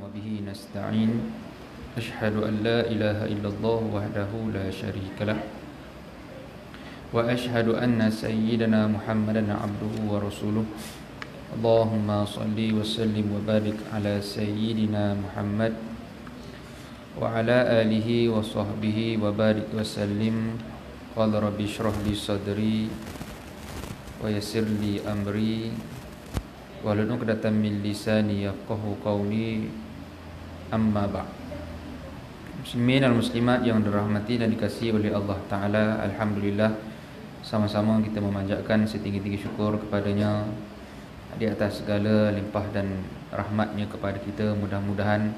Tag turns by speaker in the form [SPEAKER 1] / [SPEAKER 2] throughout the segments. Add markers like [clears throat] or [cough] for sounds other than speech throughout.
[SPEAKER 1] وبه نستعين. أشهد أن لا إله إلا الله وحده لا شريك له. وأشهد أن سيدنا محمدا عبده ورسوله. اللهم صل وسلم وبارك على سيدنا محمد وعلى آله وصحبه وبارك وسلم. قال رب اشرح لي صدري ويسر لي أمري. ولن أقدة من لساني يفقه قولي. Amma ba' Muslimin dan muslimat yang dirahmati dan dikasihi oleh Allah Ta'ala Alhamdulillah Sama-sama kita memanjatkan setinggi-tinggi syukur kepadanya Di atas segala limpah dan rahmatnya kepada kita. Mudah-mudahan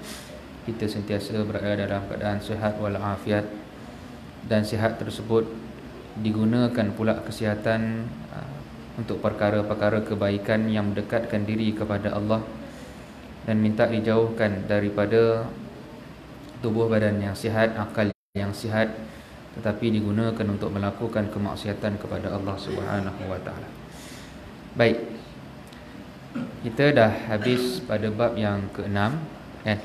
[SPEAKER 1] kita sentiasa berada dalam keadaan sehat walafiat Dan sehat tersebut digunakan pula kesihatan uh, untuk perkara-perkara kebaikan yang mendekatkan diri kepada Allah dan minta dijauhkan daripada tubuh badan yang sihat, akal yang sihat tetapi digunakan untuk melakukan kemaksiatan kepada Allah Subhanahu wa taala. Baik. Kita dah habis pada bab yang ke-6 kan.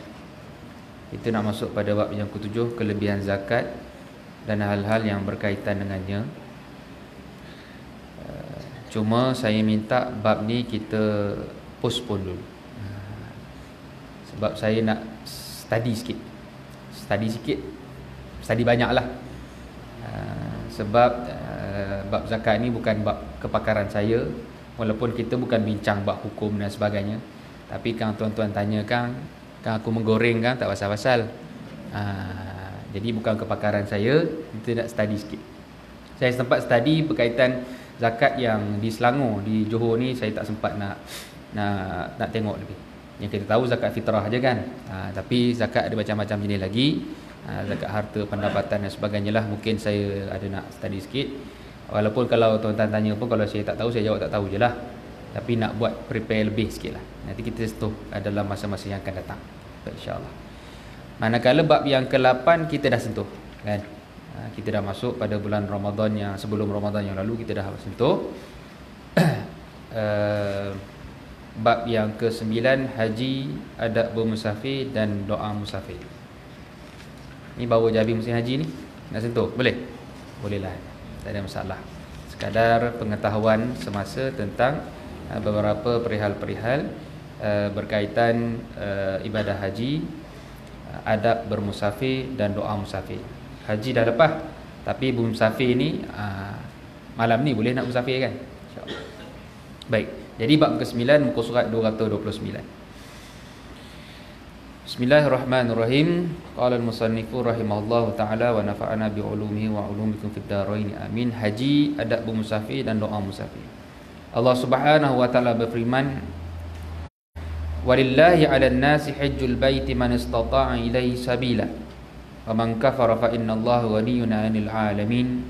[SPEAKER 1] Kita nak masuk pada bab yang ke-7 kelebihan zakat dan hal-hal yang berkaitan dengannya. Uh, cuma saya minta bab ni kita postpone dulu. Sebab saya nak study sikit. Study sikit study banyak lah uh, sebab uh, bab zakat ni bukan bab kepakaran saya. Walaupun kita bukan bincang bab hukum dan sebagainya. Tapi kan tuan-tuan tanya kan kan aku menggoreng kan tak pasal-pasal. Uh, jadi bukan kepakaran saya kita nak study sikit. Saya sempat study berkaitan zakat yang di Selangor di Johor ni saya tak sempat nak nak nak tengok lebih yang kita tahu zakat fitrah aja kan. Ha, tapi zakat ada macam-macam jenis lagi. Ha, zakat harta pendapatan dan sebagainya lah. Mungkin saya ada nak study sikit. Walaupun kalau tuan-tuan tanya pun kalau saya tak tahu saya jawab tak tahu je lah. Tapi nak buat prepare lebih sikit lah. Nanti kita sentuh dalam masa-masa yang akan datang. insyaAllah. Manakala bab yang ke-8 kita dah sentuh kan? Ha, kita dah masuk pada bulan Ramadan yang sebelum Ramadan yang lalu kita dah sentuh. Uh, [clears throat] bab yang ke-9 haji adab bermusafir dan doa musafir. Ni bawa jabi musim haji ni. Nak sentuh? Boleh? Boleh lah. Tak ada masalah. Sekadar pengetahuan semasa tentang uh, beberapa perihal-perihal uh, berkaitan uh, ibadah haji, adab bermusafir dan doa musafir. Haji dah lepas. Tapi bermusafir ni uh, malam ni boleh nak musafir kan? Baik. Jadi bab ke-9 muka surat 229. Bismillahirrahmanirrahim. Qala al-musannifu rahimahullahu taala wa nafa'ana bi ulumihi wa ulumikum fid dharain. Amin. Haji, adab bermusafir dan doa musafir. Allah Subhanahu wa taala berfirman Walillahi 'alan nasi hajjul baiti man istata'a ilaihi sabila. Wa man kafara fa innallaha ghaniyyun 'anil 'alamin.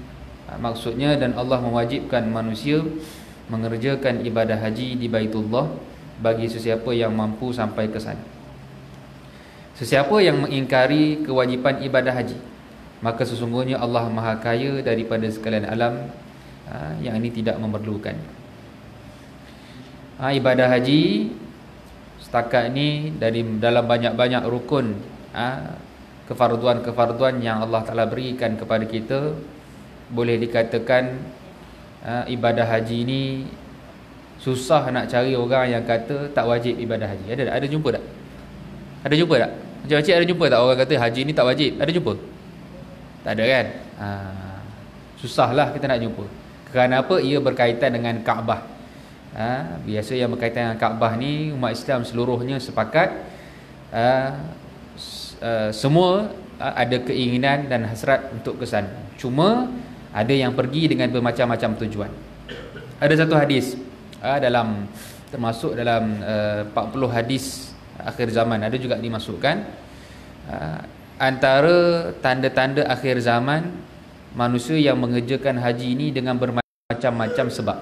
[SPEAKER 1] Maksudnya dan Allah mewajibkan manusia mengerjakan ibadah haji di Baitullah bagi sesiapa yang mampu sampai ke sana. Sesiapa yang mengingkari kewajipan ibadah haji, maka sesungguhnya Allah Maha Kaya daripada sekalian alam ha, yang ini tidak memerlukan. Ha, ibadah haji setakat ini dari dalam banyak-banyak rukun ha, kefarduan-kefarduan yang Allah Taala berikan kepada kita boleh dikatakan ha, ibadah haji ni susah nak cari orang yang kata tak wajib ibadah haji. Ada tak? Ada jumpa tak? Ada jumpa tak? Macam cik ada jumpa tak orang kata haji ni tak wajib? Ada jumpa? Tak ada kan? Ha, susahlah kita nak jumpa. Kerana apa? Ia berkaitan dengan Kaabah. Ha, biasa yang berkaitan dengan Kaabah ni umat Islam seluruhnya sepakat ha, uh, semua uh, ada keinginan dan hasrat untuk ke sana. Cuma ada yang pergi dengan bermacam-macam tujuan. Ada satu hadis uh, dalam termasuk dalam uh, 40 hadis akhir zaman ada juga dimasukkan uh, antara tanda-tanda akhir zaman manusia yang mengerjakan haji ini dengan bermacam-macam sebab.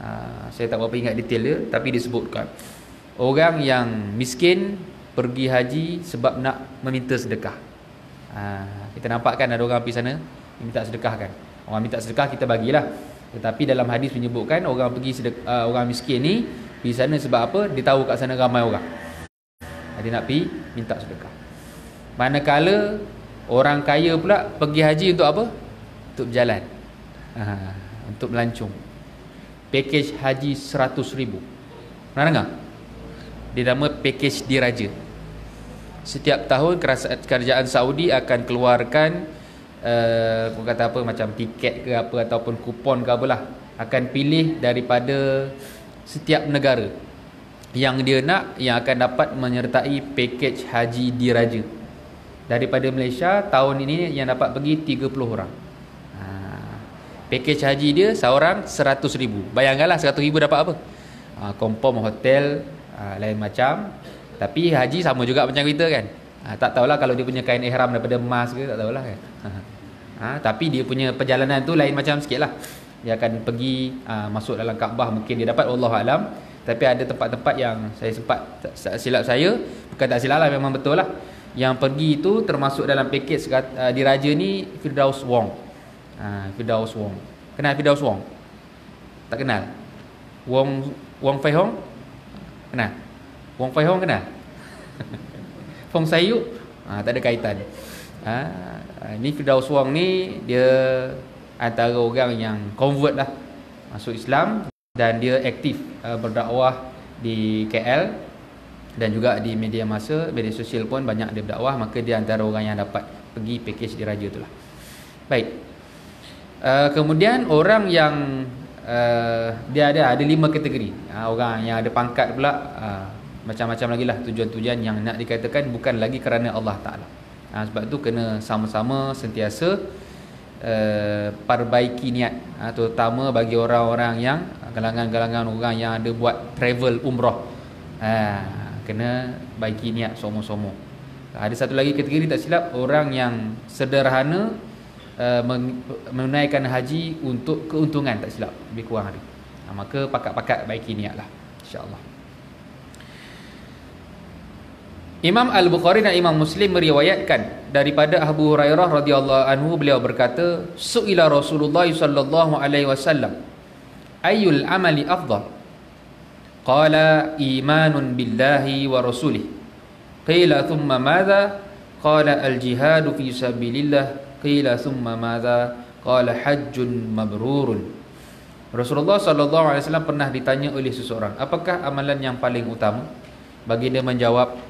[SPEAKER 1] Uh, saya tak berapa ingat detail dia tapi disebutkan orang yang miskin pergi haji sebab nak meminta sedekah. Kita nampak kan ada orang pergi sana minta sedekah kan. Orang minta sedekah kita bagilah. Tetapi dalam hadis menyebutkan orang pergi sedekah, uh, orang miskin ni pergi sana sebab apa? Dia tahu kat sana ramai orang. Dia nak pergi minta sedekah. Manakala orang kaya pula pergi haji untuk apa? Untuk berjalan. Ha, untuk melancung package haji 100 ribu. Pernah dengar? Dia nama package diraja. Setiap tahun kerajaan Saudi akan keluarkan uh, kata apa macam tiket ke apa ataupun kupon ke apalah akan pilih daripada setiap negara. Yang dia nak yang akan dapat menyertai package haji diraja. Daripada Malaysia tahun ini yang dapat pergi 30 orang. Ha, package haji dia seorang 100 ribu. Bayangkanlah 100 ribu dapat apa? Ha, confirm hotel ha, lain macam. Tapi haji sama juga macam kita kan ha, tak tahulah kalau dia punya kain ihram daripada emas ke tak tahulah kan. Ha, [laughs] tapi dia punya perjalanan tu lain macam sikit lah. Dia akan pergi ha, masuk dalam Kaabah mungkin dia dapat Allah Alam. Tapi ada tempat-tempat yang saya sempat silap saya bukan tak silap lah memang betul lah. Yang pergi itu termasuk dalam paket uh, diraja ni Firdaus Wong. Uh, Firdaus Wong. Kenal Firdaus Wong? Tak kenal? Wong Wong Fai Hong? Kenal? Wong Fai Hong kenal [laughs] Fong Sayuk uh, tak ada kaitan. Uh, ni Firdaus Wong ni dia antara orang yang convert lah masuk Islam dan dia aktif uh, berdakwah di KL dan juga di media masa media sosial pun banyak dia berdakwah. Maka dia antara orang yang dapat pergi package di raja itulah. Baik. Uh, kemudian orang yang uh, dia ada ada lima kategori. Uh, orang yang ada pangkat pula uh, macam-macam lagi lah tujuan-tujuan yang nak dikatakan bukan lagi kerana Allah Ta'ala. Uh, sebab tu kena sama-sama sentiasa uh, perbaiki niat. Uh, terutama bagi orang-orang yang galangan-galangan orang yang ada buat travel umrah. Uh, kena baiki niat somo-somo ada satu lagi kategori tak silap orang yang sederhana uh, menunaikan haji untuk keuntungan tak silap. Lebih kurang hari. Uh, maka pakat-pakat baiki niat lah insyaAllah Imam Al-Bukhari dan Imam Muslim meriwayatkan daripada Abu Hurairah radhiyallahu anhu beliau berkata suila Rasulullah sallallahu alaihi wasallam ayyul amali afdal? Qala imanun billahi wa rasulih. Qila thumma madha? Qala al jihad fi sabilillah. Qila thumma madha? Qala hajjun mabrurun. Rasulullah sallallahu alaihi wasallam pernah ditanya oleh seseorang apakah amalan yang paling utama? Baginda menjawab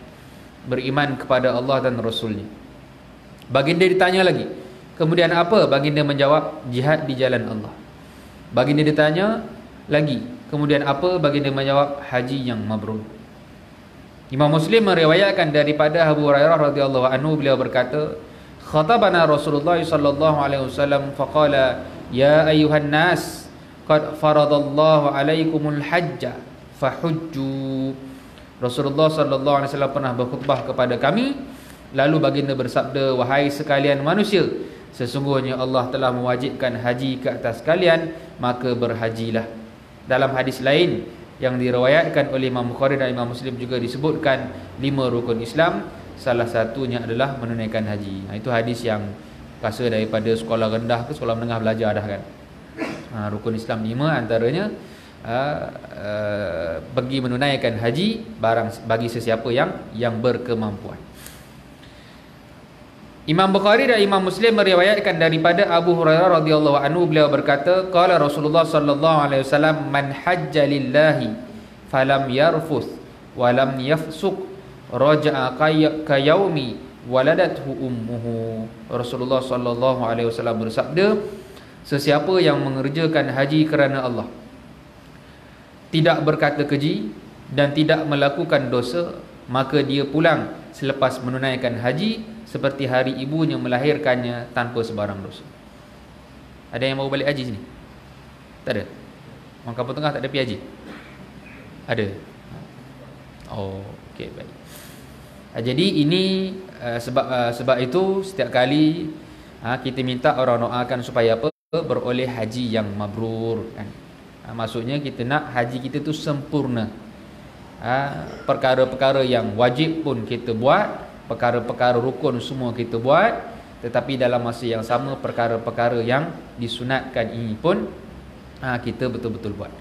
[SPEAKER 1] beriman kepada Allah dan Rasulnya. Baginda ditanya lagi kemudian apa? Baginda menjawab jihad di jalan Allah. Baginda ditanya lagi kemudian apa? Baginda menjawab haji yang mabrur. Imam Muslim meriwayatkan daripada Abu Hurairah radhiyallahu anhu beliau berkata khatabana Rasulullah sallallahu alaihi wasallam faqala ya ayuhan nas qad faradallahu alaikumul hajja fahujju Rasulullah sallallahu alaihi wasallam pernah berkhutbah kepada kami. Lalu baginda bersabda wahai sekalian manusia sesungguhnya Allah telah mewajibkan haji ke atas kalian maka berhajilah. Dalam hadis lain yang diriwayatkan oleh Imam Bukhari dan Imam Muslim juga disebutkan lima rukun Islam salah satunya adalah menunaikan haji. Ha, itu hadis yang rasa daripada sekolah rendah ke sekolah menengah belajar dah kan. Ha, rukun Islam lima antaranya uh, uh, pergi menunaikan haji barang bagi sesiapa yang yang berkemampuan. Imam Bukhari dan Imam Muslim meriwayatkan daripada Abu Hurairah radhiyallahu anhu beliau berkata qala Rasulullah sallallahu alaihi wasallam man hajja lillahi falam yarfuth wa lam yafsuq raja'a ka yaumi waladathu ummuhu Rasulullah sallallahu alaihi wasallam bersabda sesiapa yang mengerjakan haji kerana Allah tidak berkata keji dan tidak melakukan dosa maka dia pulang selepas menunaikan haji seperti hari ibunya melahirkannya tanpa sebarang dosa ada yang mau balik haji sini? tak ada? orang kampung tengah tak ada pergi haji? ada? oh ok baik ah, jadi ini uh, sebab uh, sebab itu setiap kali kita minta orang doakan supaya apa? beroleh haji yang mabrur kan? Ha, maksudnya kita nak haji kita tu sempurna ha, perkara-perkara yang wajib pun kita buat perkara-perkara rukun semua kita buat tetapi dalam masa yang sama perkara-perkara yang disunatkan ini pun ha, kita betul-betul buat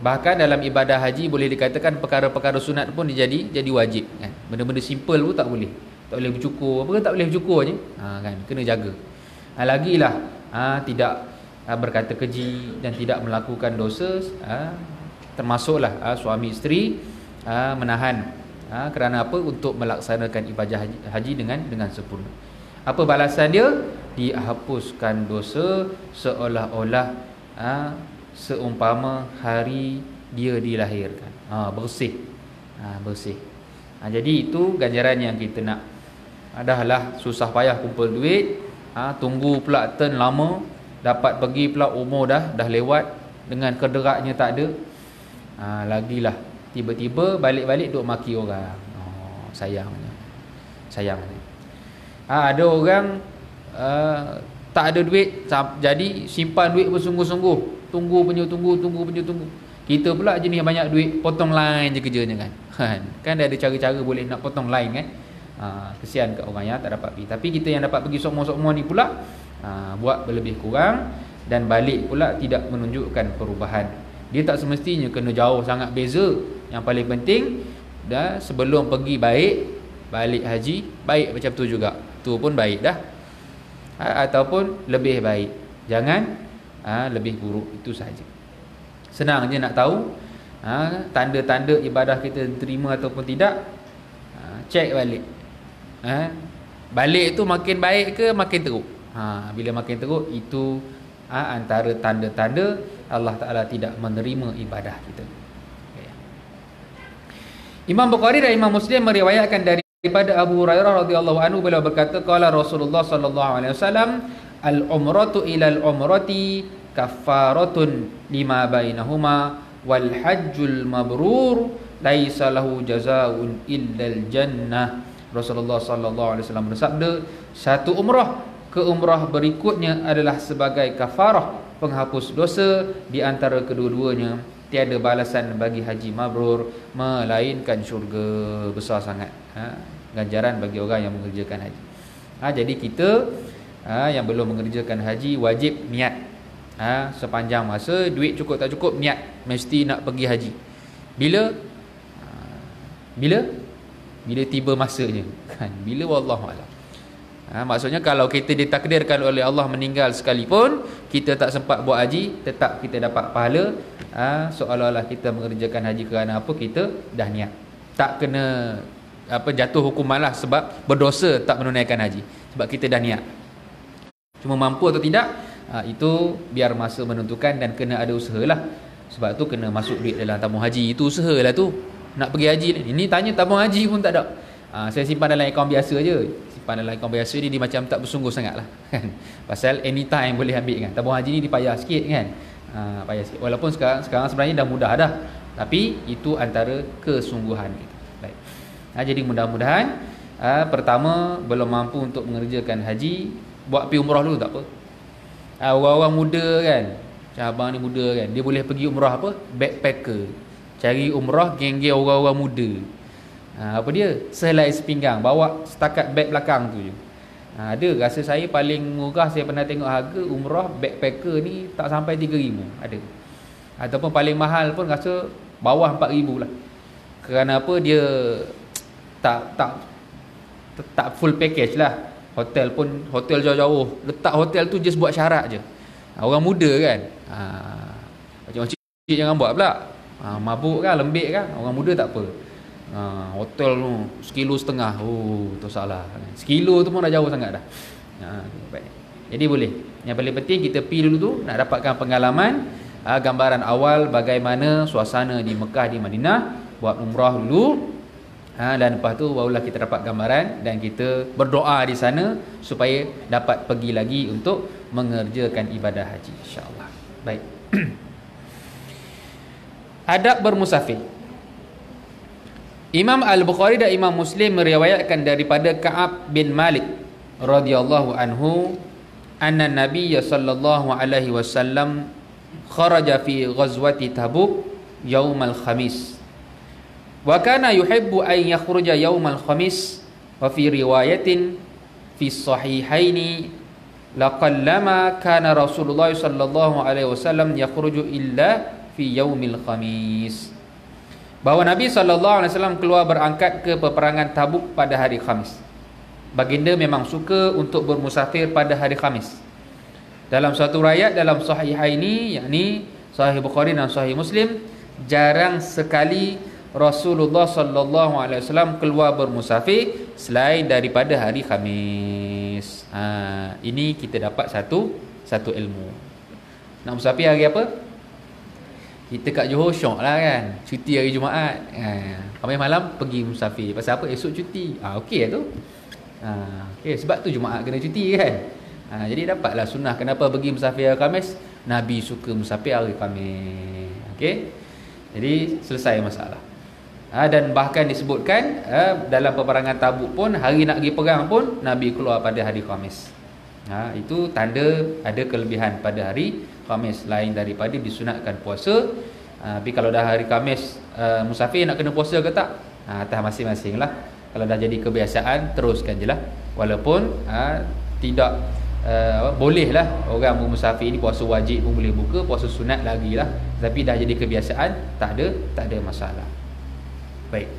[SPEAKER 1] Bahkan dalam ibadah haji boleh dikatakan perkara-perkara sunat pun dijadi jadi wajib kan. Benda-benda simple pun tak boleh. Tak boleh bercukur. Apa tak boleh bercukur je? Ha, kan kena jaga. Ha, lagilah ha, tidak ha, berkata keji dan tidak melakukan dosa ha, termasuklah ha, suami isteri ha, menahan ha, kerana apa untuk melaksanakan ibadah haji, dengan dengan sempurna. Apa balasan dia? Dihapuskan dosa seolah-olah seumpama hari dia dilahirkan. Ha, bersih. Ha, bersih. Ha, jadi itu ganjaran yang kita nak. Adahlah susah payah kumpul duit. Tunggu pula turn lama. Dapat pergi pula umur dah. Dah lewat. Dengan kederaknya tak ada. Ha, lagilah. Tiba-tiba balik-balik duk maki orang. Oh, sayangnya. Sayangnya. Ha, ada orang uh, tak ada duit. Jadi simpan duit bersungguh-sungguh tunggu punya tunggu tunggu punya tunggu kita pula jenis banyak duit potong line je kerjanya kan [laughs] kan kan ada cara-cara boleh nak potong line kan ha, kesian kat orang yang tak dapat pergi tapi kita yang dapat pergi sokmo-sokmo ni pula ha, buat berlebih kurang dan balik pula tidak menunjukkan perubahan. Dia tak semestinya kena jauh sangat beza. Yang paling penting dah sebelum pergi baik balik haji baik macam tu juga. Tu pun baik dah. Ha, ataupun lebih baik. Jangan ha, lebih buruk. Itu sahaja. Senang je nak tahu ha, tanda-tanda ibadah kita terima ataupun tidak ha, cek balik. Ha, balik tu makin baik ke makin teruk ha, bila makin teruk itu ha, antara tanda-tanda Allah Ta'ala tidak menerima ibadah kita. Imam Bukhari dan Imam Muslim meriwayatkan dari daripada Abu Hurairah radhiyallahu anhu beliau berkata qala Rasulullah sallallahu alaihi wasallam al-umratu ila al-umrati kaffaratun lima bainahuma wal hajjul mabrur laisa lahu jazaa'un illa al-jannah Rasulullah sallallahu alaihi wasallam bersabda satu umrah ke umrah berikutnya adalah sebagai kafarah penghapus dosa. Di antara kedua-duanya tiada balasan bagi haji mabrur melainkan syurga besar sangat. Ha? ganjaran bagi orang yang mengerjakan haji. Ha, jadi kita ha, yang belum mengerjakan haji wajib niat. Ha, sepanjang masa duit cukup tak cukup niat mesti nak pergi haji. Bila? Ha, bila? Bila tiba masanya. [laughs] Kan? Bila wallahu alam ha, maksudnya kalau kita ditakdirkan oleh Allah meninggal sekalipun kita tak sempat buat haji tetap kita dapat pahala ha, seolah-olah kita mengerjakan haji kerana apa kita dah niat. Tak kena apa jatuh hukuman lah sebab berdosa tak menunaikan haji sebab kita dah niat. Cuma mampu atau tidak ha, Itu biar masa menentukan Dan kena ada usaha lah. Sebab tu kena masuk duit dalam tabung haji Itu usaha lah tu. Nak pergi haji ni Ini tanya tabung haji pun tak ada. Ha, Saya simpan dalam akaun biasa je Simpan dalam akaun biasa ni Dia macam tak bersungguh sangat lah [laughs] kan? Pasal anytime boleh ambil kan? Tabung haji ni dipayah sikit kan? Ha, Payah sikit. Walaupun sekarang, sekarang sebenarnya dah mudah dah. Tapi itu antara kesungguhan kita. Baik. Ha, jadi mudah-mudahan ha, Pertama belum mampu untuk mengerjakan haji buat pergi umrah dulu tak apa. Ha, orang-orang muda kan? Macam abang ni muda kan? Dia boleh pergi umrah apa? Backpacker. Cari umrah geng-geng orang-orang muda ha, apa dia selai sepinggang bawa setakat beg belakang tu je ha, ada rasa saya paling murah saya pernah tengok harga umrah backpacker ni tak sampai 3000 ada ataupun paling mahal pun rasa bawah 4000 lah kerana apa dia tak tak tak full package lah Hotel pun hotel jauh-jauh. Letak hotel tu just buat syarat je. Ha, orang muda kan. Ha, macam cik jangan buat pula. Ha, mabuk kan, lembik kan. Orang muda tak apa. Ha, hotel tu sekilo setengah. Oh, tu salah. Sekilo tu pun dah jauh sangat dah. Ha, baik. Jadi boleh. Yang paling penting kita pergi dulu tu nak dapatkan pengalaman ha, gambaran awal bagaimana suasana di Mekah di Madinah buat umrah dulu ha, dan lepas tu barulah kita dapat gambaran dan kita berdoa di sana supaya dapat pergi lagi untuk mengerjakan ibadah haji insyaallah baik [clears throat] adab bermusafir Imam Al-Bukhari dan Imam Muslim meriwayatkan daripada Ka'ab bin Malik radhiyallahu anhu anna Nabi sallallahu alaihi wasallam kharaja fi ghazwati Tabuk yaumal khamis. Wa kana yuhibbu an yakhruja yawmal khamis wa fi riwayatin fi sahihaini laqallama kana rasulullah sallallahu alaihi wasallam yakhruju illa fi yaumil khamis bahawa Nabi SAW keluar berangkat ke peperangan Tabuk pada hari Khamis. Baginda memang suka untuk bermusafir pada hari Khamis. Dalam suatu riwayat dalam sahih ini, yakni sahih Bukhari dan sahih Muslim, jarang sekali Rasulullah wasallam keluar bermusafir selain daripada hari Khamis. Ha, ini kita dapat satu satu ilmu. Nak musafir hari apa? Kita kat Johor syok lah kan. Cuti hari Jumaat. Ha. Kami malam pergi musafir. Pasal apa? Esok cuti. Ha, okey lah tu. Ha, okay. sebab tu Jumaat kena cuti kan. Ha, jadi dapatlah sunnah kenapa pergi musafir hari Khamis. Nabi suka musafir hari Khamis. Okey? Jadi selesai masalah. Ha, dan bahkan disebutkan ha, dalam peperangan tabuk pun hari nak pergi perang pun Nabi keluar pada hari Khamis. Ha, itu tanda ada kelebihan pada hari Khamis lain daripada disunatkan puasa. Ha, tapi kalau dah hari Khamis uh, musafir nak kena puasa ke tak? Ha, atas masing-masing lah. Kalau dah jadi kebiasaan teruskan je lah. Walaupun ha, tidak uh, boleh lah orang musafir ni puasa wajib pun boleh buka puasa sunat lagi lah. Tapi dah jadi kebiasaan tak ada tak ada masalah. Baik.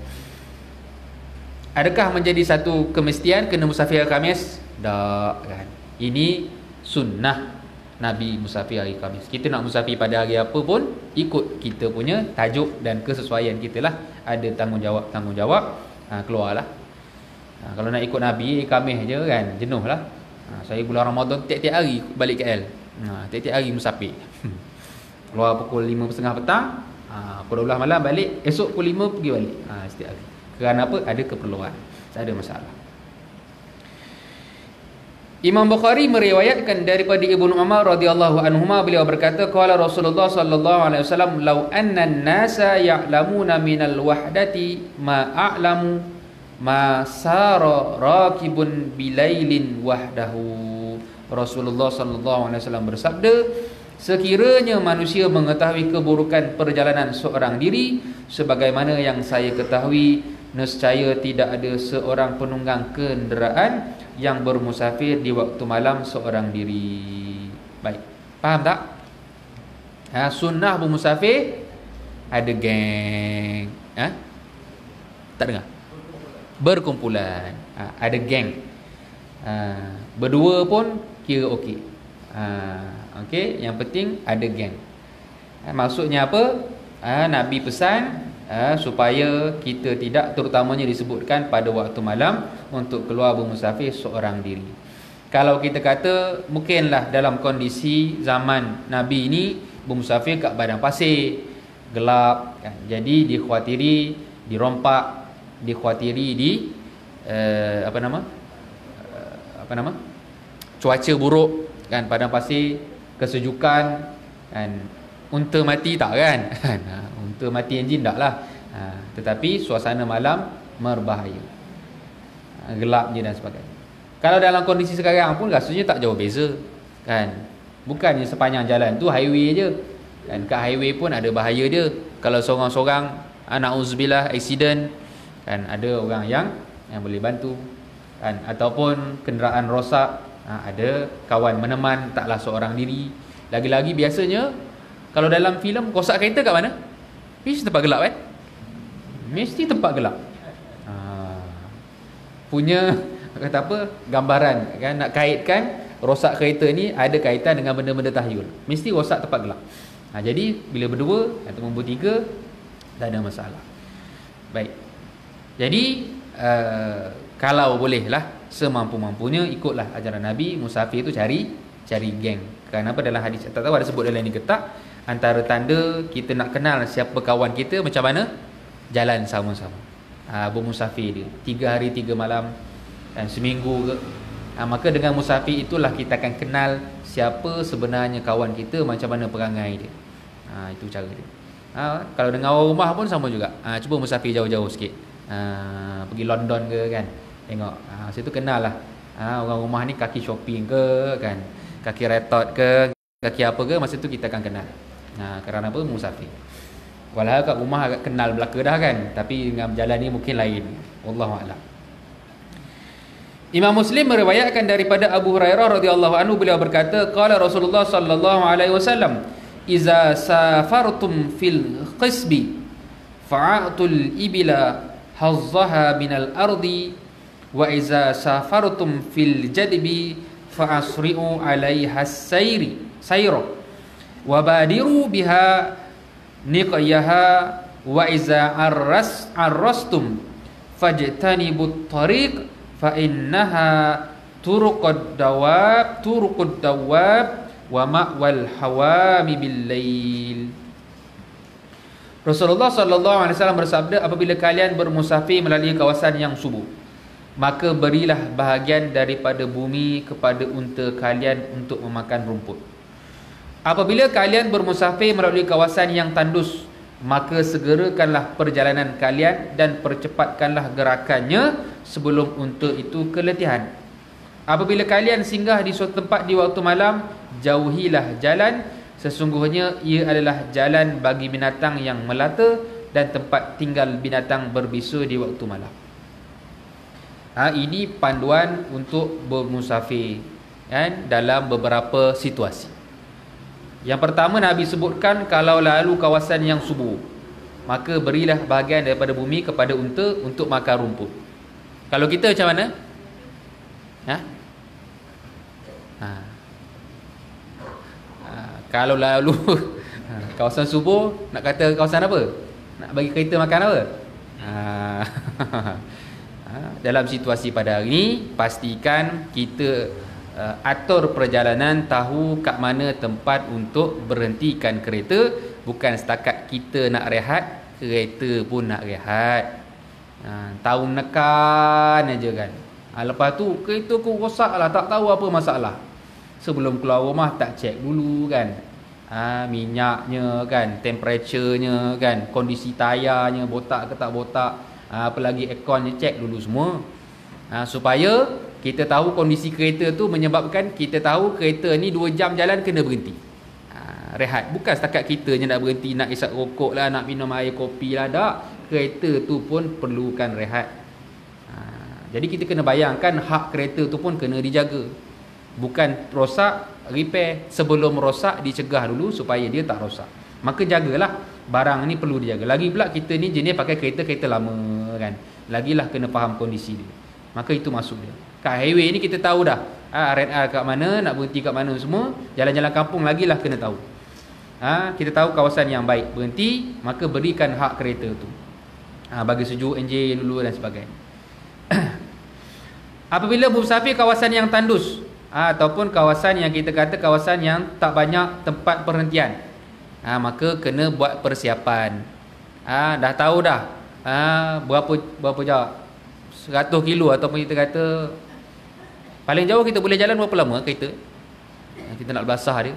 [SPEAKER 1] Adakah menjadi satu kemestian kena musafir Khamis? Tak kan? Ini sunnah Nabi musafir hari Khamis. Kita nak musafir pada hari apa pun ikut kita punya tajuk dan kesesuaian kita lah. Ada tanggungjawab tanggungjawab ha, keluarlah. Ha, kalau nak ikut Nabi Khamis je kan jenuh lah. Ha, saya bulan Ramadan tiap-tiap hari balik KL. Ha, tiap-tiap hari musafir. [laughs] Keluar pukul 5.30 petang, ha, pukul 12 malam balik, esok pukul 5 pergi balik. Ha, setiap hari. Kerana apa? Ada keperluan. Tak ada masalah. Imam Bukhari meriwayatkan daripada Ibnu Umar radhiyallahu anhuma beliau berkata qala Rasulullah sallallahu alaihi wasallam law anna an-nasa ya'lamuna minal wahdati ma a'lamu ma sara rakibun bilailin wahdahu. Rasulullah sallallahu alaihi wasallam bersabda sekiranya manusia mengetahui keburukan perjalanan seorang diri sebagaimana yang saya ketahui nescaya tidak ada seorang penunggang kenderaan yang bermusafir di waktu malam seorang diri. Baik. Faham tak? Ha, sunnah bermusafir ada geng. Ha? Tak dengar? Berkumpulan. Ha, ada geng. Ha, berdua pun kira okey. Ha, okey, yang penting ada geng. Ha, maksudnya apa? Ha, Nabi pesan ha, supaya kita tidak terutamanya disebutkan pada waktu malam untuk keluar bermusafir seorang diri. Kalau kita kata mungkinlah dalam kondisi zaman Nabi ini bermusafir kat padang pasir, gelap kan. Jadi dikhawatiri dirompak, dikhawatiri di uh, apa nama? Uh, apa nama? Cuaca buruk kan padang pasir, kesejukan kan unta mati tak [laughs] kan? Ha, unta mati enjin tak lah. Ha, tetapi suasana malam berbahaya. Ha, gelap je dan sebagainya. Kalau dalam kondisi sekarang pun rasanya tak jauh beza. Kan? Bukannya sepanjang jalan tu highway je. Kan? Kat highway pun ada bahaya dia. Kalau seorang-seorang anak uzbillah accident kan ada orang yang yang boleh bantu kan ataupun kenderaan rosak ada kawan meneman taklah seorang diri lagi-lagi biasanya kalau dalam filem rosak kereta kat mana Mesti tempat gelap kan? Mesti tempat gelap. Ha. Punya kata apa? Gambaran kan nak kaitkan rosak kereta ni ada kaitan dengan benda-benda tahyul. Mesti rosak tempat gelap. Ha, jadi bila berdua ataupun bertiga tak ada masalah. Baik. Jadi uh, kalau bolehlah semampu-mampunya ikutlah ajaran Nabi musafir itu cari cari geng. Kenapa dalam hadis tak tahu ada sebut dalam ni ke tak? Antara tanda kita nak kenal siapa kawan kita macam mana? Jalan sama-sama. Ha, bermusafir dia. Tiga hari tiga malam dan seminggu ke. Ha, maka dengan musafir itulah kita akan kenal siapa sebenarnya kawan kita macam mana perangai dia. Ha, itu cara dia. Ha, kalau dengan orang rumah pun sama juga. Ha, cuba musafir jauh-jauh sikit. Ha, pergi London ke kan? Tengok. Ha, situ kenal lah. Ha, orang rumah ni kaki shopping ke kan? Kaki retot ke? Kaki apa ke? Masa tu kita akan kenal Ha, kerana apa? Musafir. Walau kat rumah agak kenal belaka dah kan. Tapi dengan berjalan ni mungkin lain. Wallahu'alam. Imam Muslim meriwayatkan daripada Abu Hurairah radhiyallahu anhu beliau berkata, qala Rasulullah sallallahu alaihi wasallam, iza safartum fil qisbi fa'atul ibila hazzaha minal ardi wa iza safartum fil jadbi fa'asri'u 'alaiha sayri sayra wa badiru biha niqyaha wa iza arras arrastum fajtanibut tariq fa innaha turuqud dawab turuqud dawab wa ma'wal hawami bil lail Rasulullah sallallahu alaihi wasallam bersabda apabila kalian bermusafir melalui kawasan yang subuh maka berilah bahagian daripada bumi kepada unta kalian untuk memakan rumput apabila kalian bermusafir melalui kawasan yang tandus maka segerakanlah perjalanan kalian dan percepatkanlah gerakannya sebelum unta itu keletihan apabila kalian singgah di suatu tempat di waktu malam jauhilah jalan Sesungguhnya ia adalah jalan bagi binatang yang melata dan tempat tinggal binatang berbisu di waktu malam. Ha, ini panduan untuk bermusafir kan, dalam beberapa situasi. Yang pertama Nabi sebutkan kalau lalu kawasan yang subuh maka berilah bahagian daripada bumi kepada unta untuk makan rumput. Kalau kita macam mana? Ha? Ha. Kalau lalu [laughs] kawasan subuh nak kata kawasan apa? Nak bagi kereta makan apa? Ha. [laughs] ha. Dalam situasi pada hari ini pastikan kita uh, atur perjalanan tahu kat mana tempat untuk berhentikan kereta. Bukan setakat kita nak rehat kereta pun nak rehat. Ha, tahu nekan aja kan. Ha, lepas tu kereta aku rosak lah tak tahu apa masalah. Sebelum keluar rumah tak cek dulu kan. Ha, minyaknya kan temperaturenya kan kondisi tayarnya botak ke tak botak. Ha, apa lagi airconnya cek dulu semua. Ha, supaya kita tahu kondisi kereta tu menyebabkan kita tahu kereta ni 2 jam jalan kena berhenti. Ha, rehat. Bukan setakat kita je nak berhenti nak isap rokok lah nak minum air kopi lah tak. Kereta tu pun perlukan rehat. Ha, jadi kita kena bayangkan hak kereta tu pun kena dijaga. Bukan rosak repair. Sebelum rosak dicegah dulu supaya dia tak rosak. Maka jagalah. Barang ni perlu dijaga. Lagi pula kita ni jenis pakai kereta-kereta lama kan. Lagilah kena faham kondisi dia maka itu masuk dia. Kat highway ni kita tahu dah. Ha, R&R kat mana nak berhenti kat mana semua jalan-jalan kampung lagilah kena tahu. Ha, kita tahu kawasan yang baik berhenti maka berikan hak kereta tu. Ha, bagi sejuk enjin dulu dan sebagainya. [clears throat] Apabila bersafir kawasan yang tandus ha, ataupun kawasan yang kita kata kawasan yang tak banyak tempat perhentian ha, maka kena buat persiapan. Ha, dah tahu dah ha, berapa berapa jauh 100 kilo ataupun kita kata paling jauh kita boleh jalan berapa lama kereta ha, kita nak belasah dia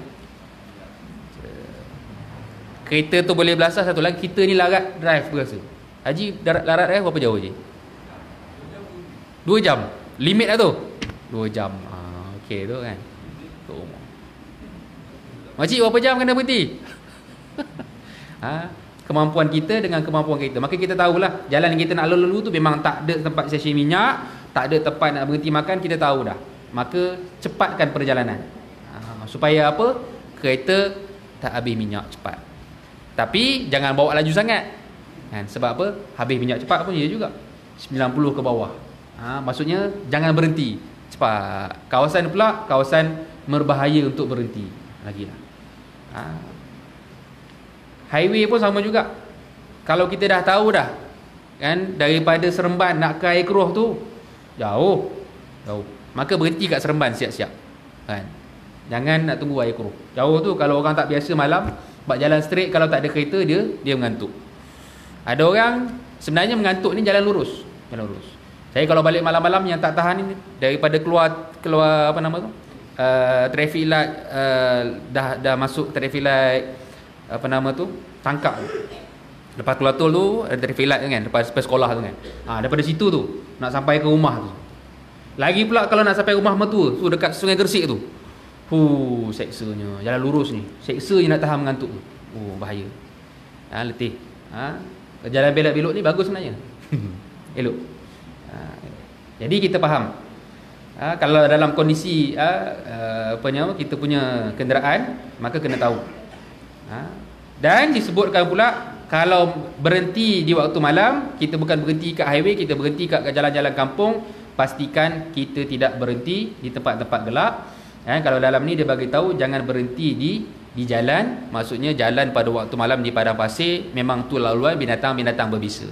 [SPEAKER 1] kereta tu boleh belasah satu lagi kita ni larat drive berasa Haji larat drive berapa jauh je 2 jam limit lah tu 2 jam Okey tu kan. Tu. Makcik berapa jam kena berhenti? ha? [laughs] Kemampuan kita dengan kemampuan kita. Maka kita tahulah jalan yang kita nak lalu-lalu tu memang tak ada tempat stesen minyak, tak ada tempat nak berhenti makan, kita tahu dah. Maka cepatkan perjalanan. Ha, supaya apa? Kereta tak habis minyak cepat. Tapi jangan bawa laju sangat. Kan? Sebab apa? Habis minyak cepat pun dia juga. 90 ke bawah. Ha, maksudnya jangan berhenti cepat kawasan pula kawasan berbahaya untuk berhenti lagi lah ha. Highway pun sama juga. Kalau kita dah tahu dah kan daripada Seremban nak ke air keruh tu jauh. Jauh. Maka berhenti kat Seremban siap-siap kan. Jangan nak tunggu air keruh jauh tu kalau orang tak biasa malam buat jalan straight kalau tak ada kereta dia dia mengantuk. Ada orang sebenarnya mengantuk ni jalan lurus. Jalan lurus. Saya kalau balik malam-malam yang tak tahan ni daripada keluar keluar apa nama tu? Uh, traffic light uh, dah dah masuk traffic light apa nama tu? Tangkap. Lepas keluar tol tu ada traffic light kan lepas, lepas sekolah tu kan. Ha, daripada situ tu nak sampai ke rumah tu. Lagi pula kalau nak sampai rumah mertua tu dekat Sungai Gersik tu. Hu, seksanya. Jalan lurus ni. Seksa je nak tahan mengantuk tu. Oh, bahaya. Ha, letih. Ha, jalan belok-belok ni bagus sebenarnya. [laughs] Elok. Jadi kita faham. Ha, kalau dalam kondisi ha, uh, apa nama kita punya kenderaan maka kena tahu. ha? Dan disebutkan pula kalau berhenti di waktu malam kita bukan berhenti kat highway kita berhenti kat jalan-jalan kampung pastikan kita tidak berhenti di tempat-tempat gelap ha? kalau dalam ni dia bagi tahu jangan berhenti di di jalan maksudnya jalan pada waktu malam di padang pasir memang tu laluan binatang-binatang berbisa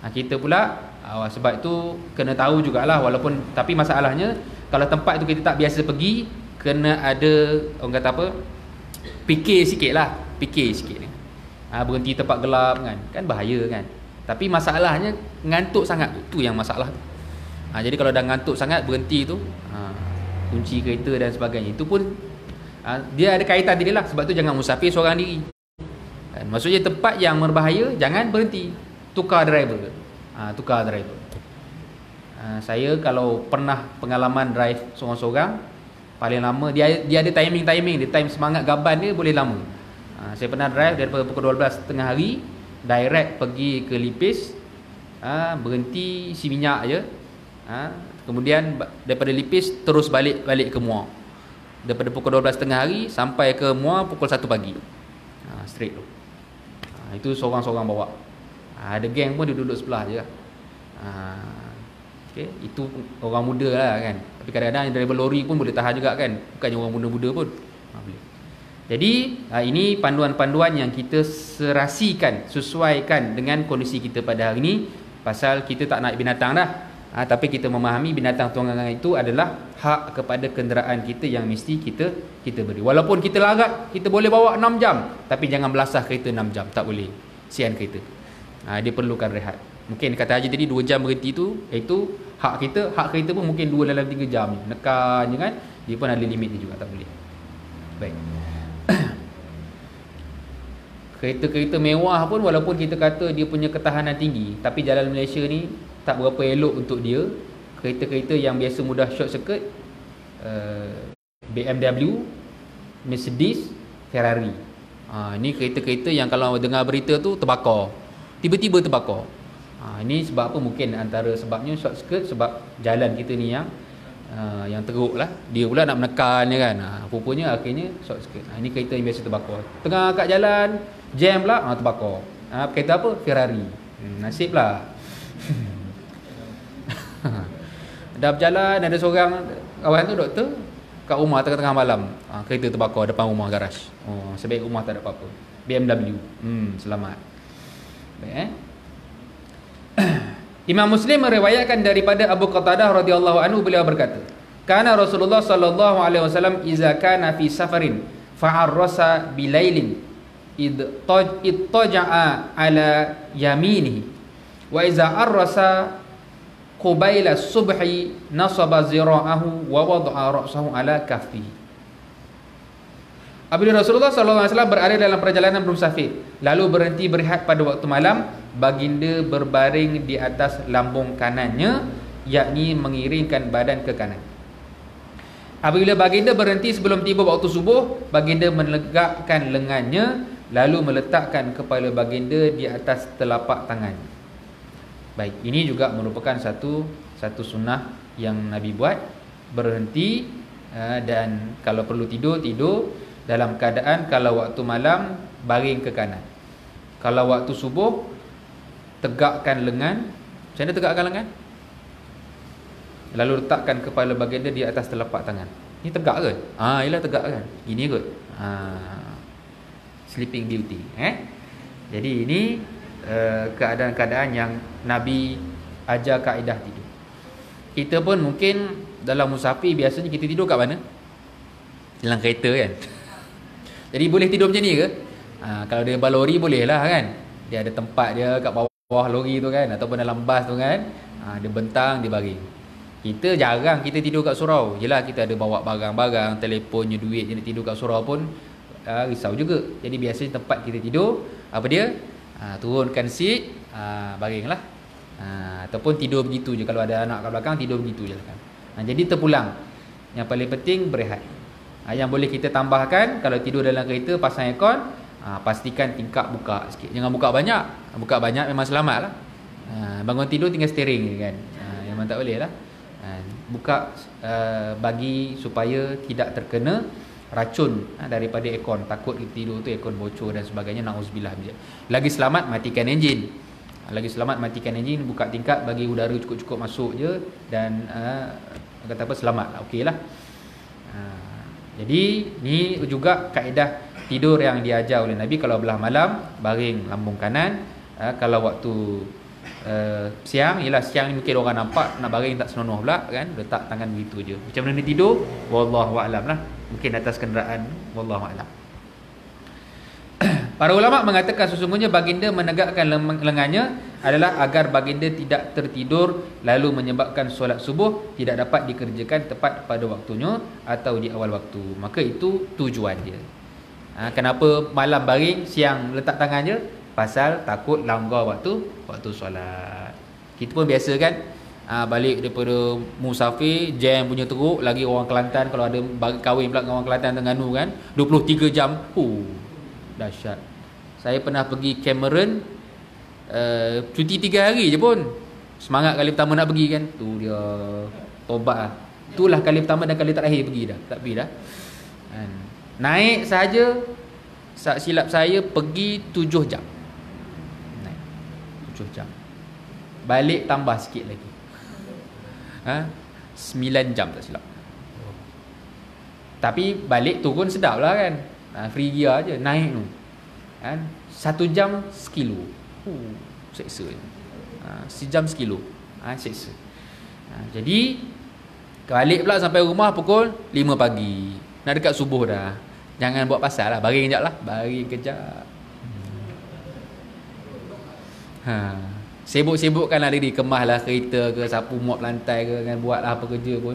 [SPEAKER 1] ha, kita pula uh, sebab itu kena tahu jugalah walaupun tapi masalahnya kalau tempat tu kita tak biasa pergi kena ada orang kata apa fikir sikit lah. Fikir sikit ha, berhenti tempat gelap kan. Kan bahaya kan. Tapi masalahnya ngantuk sangat. Tu yang masalah tu. Ha, jadi kalau dah ngantuk sangat berhenti tu ha, kunci kereta dan sebagainya. Itu pun ha, dia ada kaitan dia lah. Sebab tu jangan musafir seorang diri. Kan? maksudnya tempat yang berbahaya jangan berhenti. Tukar driver. Ha, tukar driver. Ha, saya kalau pernah pengalaman drive seorang-seorang paling lama dia dia ada timing-timing dia time semangat gaban dia boleh lama ha, saya pernah drive daripada pukul 12 tengah hari direct pergi ke Lipis ha, berhenti isi minyak je ha, kemudian daripada Lipis terus balik balik ke Muar daripada pukul 12 tengah hari sampai ke Muar pukul 1 pagi. Ha, straight tu. Ha, itu seorang-seorang bawa. Ha, ada geng pun dia duduk sebelah je. Ha, okay. Itu orang muda lah kan. Tapi kadang-kadang driver lori pun boleh tahan juga kan. Bukannya orang muda-muda pun. Ha, boleh. Jadi ha, ini panduan-panduan yang kita serasikan, sesuaikan dengan kondisi kita pada hari ini. Pasal kita tak naik binatang dah ha, tapi kita memahami binatang tunggangan itu adalah hak kepada kenderaan kita yang mesti kita kita beri walaupun kita larat kita boleh bawa 6 jam tapi jangan belasah kereta 6 jam tak boleh sian kereta ha, dia perlukan rehat mungkin kata Haji tadi 2 jam berhenti tu itu hak kita hak kereta pun mungkin 2 dalam 3 jam nekan je kan? Dia pun ada limit dia juga tak boleh. Baik. [coughs] Kereta-kereta mewah pun walaupun kita kata dia punya ketahanan tinggi tapi jalan Malaysia ni tak berapa elok untuk dia. Kereta-kereta yang biasa mudah short circuit uh, BMW Mercedes Ferrari. Ha, ini kereta-kereta yang kalau dengar berita tu terbakar. Tiba-tiba terbakar ha, ini sebab apa mungkin antara sebabnya short circuit sebab jalan kita ni yang uh, yang teruk lah dia pula nak menekan je kan ha, rupanya akhirnya short circuit ha, ini kereta yang biasa terbakar tengah kat jalan jam pula ha, terbakar ha, kereta apa? Ferrari hmm, nasib lah [laughs] Dah berjalan ada seorang kawan tu doktor kat rumah tengah-tengah malam. Ha, kereta terbakar depan rumah garaj. Oh, sebaik rumah tak ada apa-apa. BMW. Hmm, selamat. Baik eh. [coughs] Imam Muslim meriwayatkan daripada Abu Qatadah radhiyallahu anhu beliau berkata, "Kana Rasulullah sallallahu alaihi wasallam iza kana fi safarin fa'arrasa bilailin id taja'a ala yaminihi wa iza arrasa qubaila subhi nasaba zira'ahu wa wada'a ra'sahu ala kaffi Apabila Rasulullah SAW berada dalam perjalanan bermusafir lalu berhenti berehat pada waktu malam baginda berbaring di atas lambung kanannya yakni mengiringkan badan ke kanan. Apabila baginda berhenti sebelum tiba waktu subuh baginda menegakkan lengannya lalu meletakkan kepala baginda di atas telapak tangannya Baik, ini juga merupakan satu satu sunnah yang Nabi buat. Berhenti uh, dan kalau perlu tidur tidur. Dalam keadaan kalau waktu malam baring ke kanan. Kalau waktu subuh tegakkan lengan. Macam mana tegakkan lengan? Lalu letakkan kepala baginda di atas telapak tangan. Ini tegak ke? Ah, ialah tegak kan. Ini kot. Ah. Sleeping beauty, eh? Jadi ini Eh, keadaan-keadaan yang Nabi ajar kaedah tidur. Kita pun mungkin dalam musafir biasanya kita tidur kat mana? Dalam kereta kan. [laughs] Jadi boleh tidur macam ni ke? Ha, kalau dia balori boleh lah kan. Dia ada tempat dia kat bawah lori tu kan ataupun dalam bas tu kan. Ha, dia bentang dia baring. Kita jarang kita tidur kat surau. Jelah kita ada bawa barang-barang, telefonnya, duit nak tidur kat surau pun uh, risau juga. Jadi biasanya tempat kita tidur apa dia? ha, turunkan seat ha, baringlah ha, ataupun tidur begitu je kalau ada anak kat belakang tidur begitu je kan ha, jadi terpulang yang paling penting berehat ha, yang boleh kita tambahkan kalau tidur dalam kereta pasang aircon ha, pastikan tingkap buka sikit. Jangan buka banyak. Buka banyak memang selamat lah. Ha, bangun tidur tinggal steering je kan. Ha, memang tak boleh lah. Ha, buka uh, bagi supaya tidak terkena racun ha, daripada aircon. Takut kita tidur tu aircon bocor dan sebagainya. Nauzubillah lagi selamat matikan enjin. Ha, lagi selamat matikan enjin. Buka tingkap bagi udara cukup-cukup masuk je dan uh, kata apa selamat lah. Okeylah ha, jadi ni juga kaedah tidur yang diajar oleh Nabi. Kalau belah malam baring lambung kanan. Ha, kalau waktu uh, siang ialah siang ni mungkin orang nampak nak baring tak senonoh pula kan? Letak tangan begitu je. Macam mana ni tidur? Wallahu alam lah. Mungkin atas kenderaan. Wallahu alam. [clears throat] Para ulama mengatakan sesungguhnya baginda menegakkan lengannya adalah agar baginda tidak tertidur lalu menyebabkan solat subuh tidak dapat dikerjakan tepat pada waktunya atau di awal waktu. Maka itu tujuan dia. Ha, kenapa malam baring siang letak tangan je? Pasal takut langgar waktu waktu solat. Kita pun biasa kan ha, balik daripada musafir jam punya teruk lagi orang Kelantan kalau ada kahwin pula dengan orang Kelantan Terengganu kan 23 jam. Huh, dahsyat. Saya pernah pergi Cameron uh, cuti 3 hari je pun. Semangat kali pertama nak pergi kan. Tu dia tobat lah. Itulah kali pertama dan kali terakhir pergi dah. Tak pergi dah. Kan. Naik saja silap saya pergi 7 jam. 7 jam. Balik tambah sikit lagi. Ha? 9 jam tak silap. Tapi balik turun sedap lah kan. Ha, Free gear je naik tu. Kan? 1 jam sekilo uh, Seksa ha, Sejam sekilo ha, Seksa. Ha, Jadi Balik pula sampai rumah pukul 5 pagi Nak dekat subuh dah Jangan buat pasal lah Baring kejap lah Baring kejap Ha. Sibuk-sibukkanlah diri Kemahlah kereta ke Sapu mop lantai ke kan, Buatlah apa kerja pun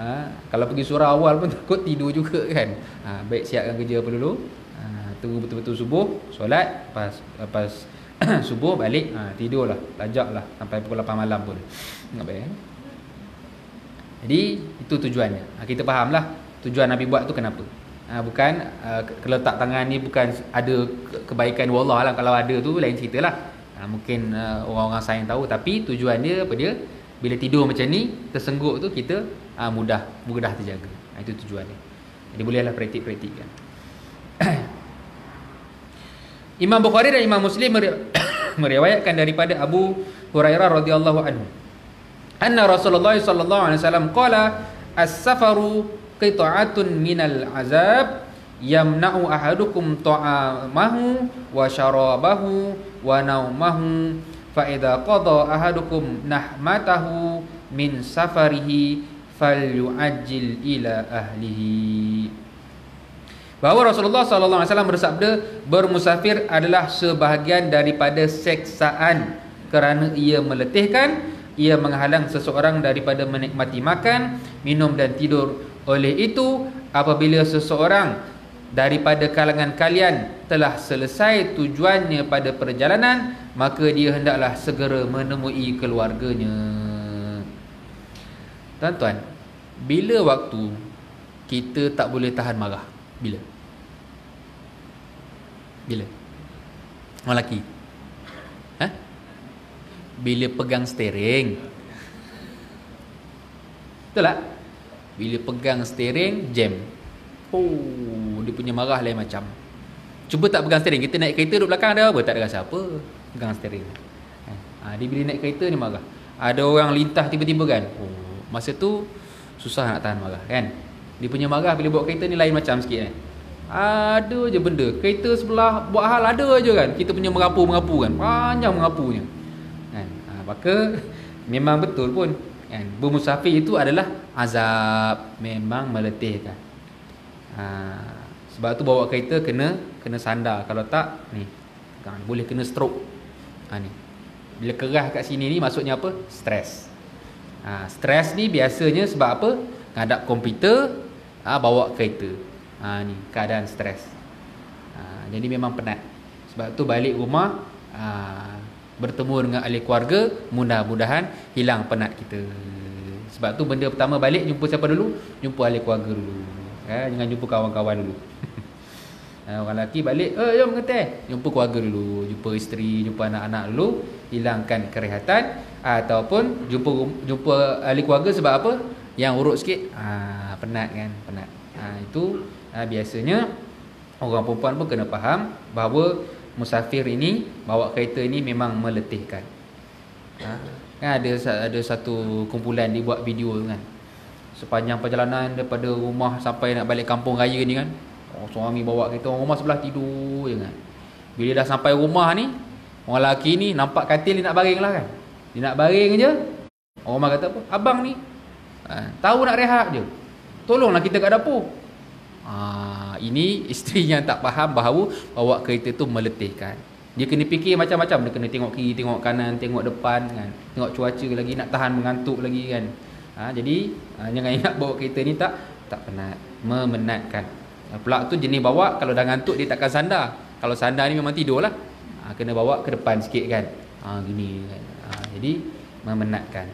[SPEAKER 1] ha. Kalau pergi surah awal pun [laughs] Takut tidur juga kan ha. Baik siapkan kerja apa dulu ha. Tunggu betul-betul subuh Solat Lepas, lepas [clears throat] subuh balik ha. Tidurlah Lajaklah Sampai pukul 8 malam pun Tak baik eh? Jadi Itu tujuannya ha. Kita fahamlah Tujuan Nabi buat tu kenapa? Ha. Bukan uh, Keletak tangan ni Bukan ada kebaikan Wallah lah. Kalau ada tu Lain cerita lah. Ha, mungkin uh, orang-orang sayang tahu. Tapi tujuan dia apa dia? Bila tidur macam ni tersengguk tu kita uh, mudah mudah terjaga. Ha, itu tujuan dia. Jadi bolehlah praktik-praktikkan [coughs] Imam Bukhari dan Imam Muslim [coughs] meriwayatkan daripada Abu Hurairah radhiyallahu anhu. Anna Rasulullah sallallahu alaihi wasallam qala as-safaru qita'atun minal azab yamna'u ahadukum ta'amahu wa syarabahu wa naumahu fa idza qada ahadukum nahmatahu min safarihi falyu'ajjil ila ahlihi. Bahawa Rasulullah sallallahu alaihi wasallam bersabda bermusafir adalah sebahagian daripada seksaan kerana ia meletihkan ia menghalang seseorang daripada menikmati makan minum dan tidur oleh itu apabila seseorang daripada kalangan kalian telah selesai tujuannya pada perjalanan maka dia hendaklah segera menemui keluarganya. Tuan-tuan bila waktu kita tak boleh tahan marah? Bila? Bila? Orang lelaki? Ha? bila pegang steering? Betul tak bila pegang steering jam Oh, dia punya marah lain macam. Cuba tak pegang steering. Kita naik kereta duduk belakang ada apa? Tak ada rasa apa. Pegang steering. Ha, dia bila naik kereta ni marah. Ada orang lintah tiba-tiba kan. Oh, masa tu susah nak tahan marah kan. Dia punya marah bila bawa kereta ni lain macam sikit kan. Ada je benda. Kereta sebelah buat hal ada je kan. Kita punya merapu-merapu kan. Panjang merapunya. Kan? Ha, maka memang betul pun. Kan? Bermusafir itu adalah azab. Memang meletihkan ha, sebab tu bawa kereta kena kena sandar. Kalau tak ni kan boleh kena stroke. Ha, ni. Bila kerah kat sini ni maksudnya apa? Stres. Ha, stres ni biasanya sebab apa? Ngadap komputer ha, bawa kereta. Ha, ni keadaan stres. Ha, jadi memang penat. Sebab tu balik rumah ha, bertemu dengan ahli keluarga mudah-mudahan hilang penat kita. Sebab tu benda pertama balik jumpa siapa dulu? Jumpa ahli keluarga dulu. Eh, Jangan jumpa kawan-kawan dulu. Eh, [laughs] Orang lelaki balik Eh jom kata Jumpa keluarga dulu Jumpa isteri Jumpa anak-anak dulu Hilangkan kerehatan Ataupun Jumpa jumpa ahli keluarga sebab apa? Yang urut sikit. Ha, Penat kan? Penat. Ha, Itu ha, biasanya orang perempuan pun kena faham bahawa musafir ini bawa kereta ini memang meletihkan. Ha, kan ada ada satu kumpulan dia buat video kan. Sepanjang perjalanan daripada rumah sampai nak balik kampung raya ni kan oh, suami bawa kereta orang rumah sebelah tidur je kan. Bila dah sampai rumah ni orang lelaki ni nampak katil dia nak baring lah kan. Dia nak baring je orang rumah kata apa? Abang ni ha, tahu nak rehat je. Tolonglah kita kat dapur. Ha, ini isteri yang tak faham bahawa bawa kereta tu meletihkan. Dia kena fikir macam-macam. Dia kena tengok kiri tengok kanan tengok depan kan. Tengok cuaca lagi nak tahan mengantuk lagi kan. Ha, jadi ha, jangan [laughs] ingat bawa kereta ni tak tak penat. Memenatkan. Ha, pelak tu jenis bawa kalau dah ngantuk dia takkan sandar. Kalau sandar ni memang tidur lah. Ha, kena bawa ke depan sikit kan. Ha, gini kan. Ha, jadi memenatkan.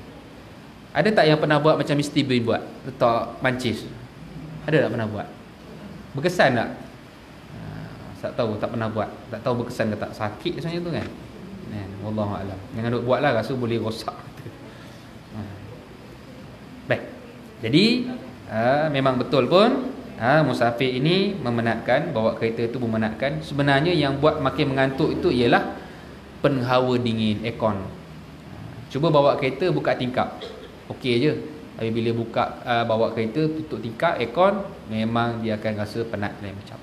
[SPEAKER 1] Ada tak yang pernah buat macam Mr. Buat? Letak mancis. Ada tak pernah buat berkesan tak ha, tak tahu tak pernah buat tak tahu berkesan ke tak sakit sebenarnya tu kan kan wallahu alam jangan duk buatlah rasa boleh rosak Baik. Jadi uh, memang betul pun uh, musafir ini memenatkan bawa kereta itu memenatkan. Sebenarnya yang buat makin mengantuk itu ialah penghawa dingin aircon. Cuba bawa kereta buka tingkap. Okey je. Tapi bila buka uh, bawa kereta tutup tingkap aircon memang dia akan rasa penat lain macam.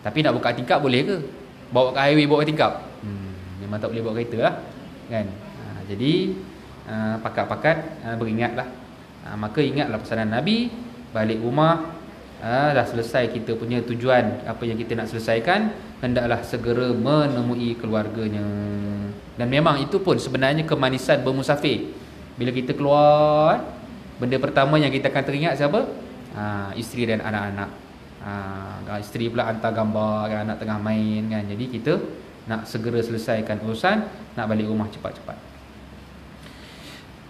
[SPEAKER 1] Tapi nak buka tingkap boleh ke? Bawa ke highway bawa ke tingkap? Hmm, memang tak boleh bawa kereta lah. Kan? Uh, jadi uh, pakat-pakat uh, beringatlah ha, maka ingatlah pesanan Nabi balik rumah ha, dah selesai kita punya tujuan apa yang kita nak selesaikan hendaklah segera menemui keluarganya dan memang itu pun sebenarnya kemanisan bermusafir bila kita keluar benda pertama yang kita akan teringat siapa? Ha, isteri dan anak-anak. Ha, isteri pula hantar gambar kan, anak tengah main kan. Jadi kita nak segera selesaikan urusan nak balik rumah cepat-cepat.